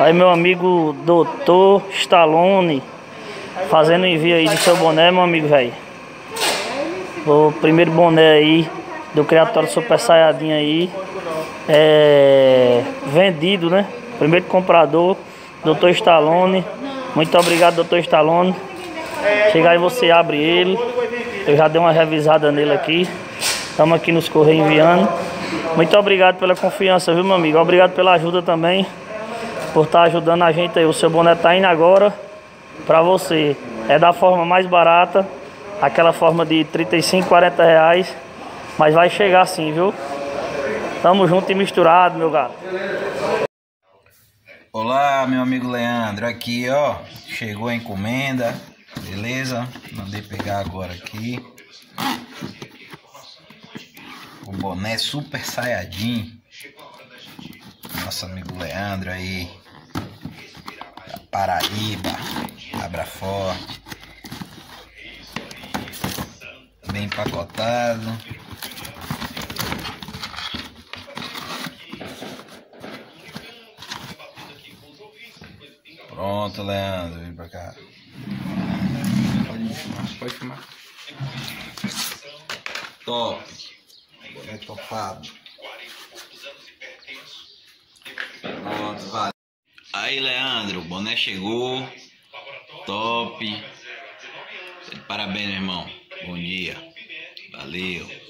Aí meu amigo doutor Stallone fazendo envio aí do seu boné, meu amigo velho. O primeiro boné aí do Criatório Super Saiyajin aí. É vendido, né? Primeiro comprador, doutor Stallone. Muito obrigado, doutor Stallone. Chega aí você abre ele. Eu já dei uma revisada nele aqui. Estamos aqui nos Correios enviando. Muito obrigado pela confiança, viu, meu amigo? Obrigado pela ajuda também por estar tá ajudando a gente aí. O seu boné tá indo agora para você. É da forma mais barata, aquela forma de 35, 40 reais. Mas vai chegar sim, viu? Tamo junto e misturado, meu gato. Olá, meu amigo Leandro. Aqui, ó. Chegou a encomenda. Beleza? Mandei pegar agora aqui. O boné Super Saiyajin. Nosso amigo Leandro aí. Paraíba, Abra Forte. Bem empacotado. Pronto, Leandro, vem pra cá. Pode filmar, pode filmar. Top. É topado. Pronto, vai. Aí, Leandro, o boné chegou. Top. Parabéns, meu irmão. Bom dia. Valeu.